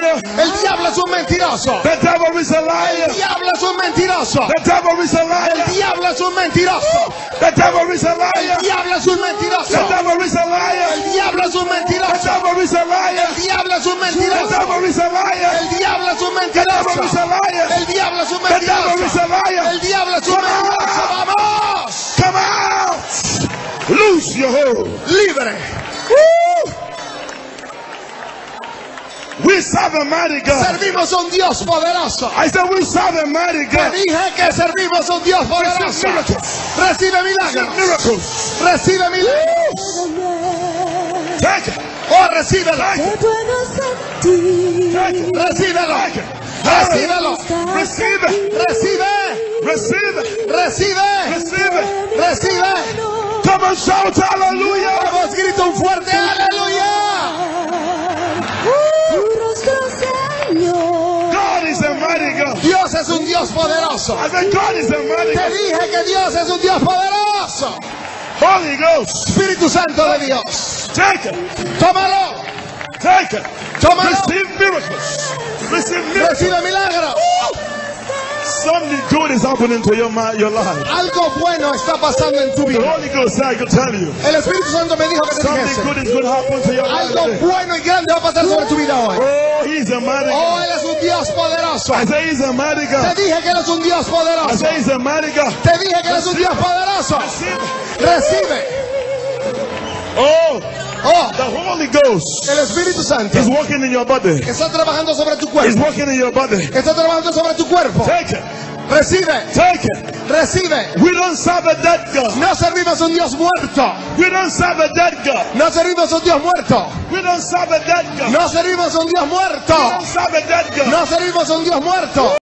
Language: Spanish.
liar. El diablo es un mentiroso. The devil is a liar. El diablo es un mentiroso. The devil is a El liar. diablo es un mentiroso. The devil is a El liar. diablo es un The mentiroso. devil is a liar. El diablo es un The mentiroso. devil is a liar. El diablo es un The mentiroso. devil is a liar. El diablo es un The mentiroso. El diablo es un The devil is mentiroso. a liar. El diablo es un mentiroso. ¡Vamos! Come out. Loose your hold. Libre. We serve a mighty God. Servimos a un Dios poderoso. I said we serve a mighty Te God. dije que servimos a un Dios poderoso. Recibe milagros. Miracles. Recibe milagros. Take it. Oh, recíbelo. Te puedo sentir. Recíbelo. Recíbelo. Recibe. Receive it. Recibe. Receive it. Recibe. Come and shout hallelujah. Dios es un Dios poderoso. Te dije que Dios es un Dios poderoso. Holy Ghost. Espíritu Santo de Dios. Take it. Tómalo. Take it. Tómalo. Receive miracles. Receive miracles. Recibe milagros. Something good is happening to your your life. Algo bueno está pasando en tu The vida. Holy Ghost I could tell you. El Espíritu Santo me dijo que te Something dijese. good is going to happen to your life. Algo bueno y grande va a pasar sobre tu vida hoy. Oh, he's a mighty Oh, God. Dios poderoso. Te dije que eres un Dios poderoso. Te dije que eres un Dios poderoso. Recibe. Oh, Oh, the Holy Ghost el Espíritu Santo is working in your body. está trabajando sobre tu cuerpo. working in your body. Está trabajando sobre tu cuerpo. Take it. Recibe. Take it. Recibe. We don't serve a dead God. No servimos a un Dios muerto. We don't serve a dead God. No servimos a un Dios muerto. We don't serve a dead God. No servimos a un Dios We muerto. don't serve a dead God. No servimos a un Dios muerto.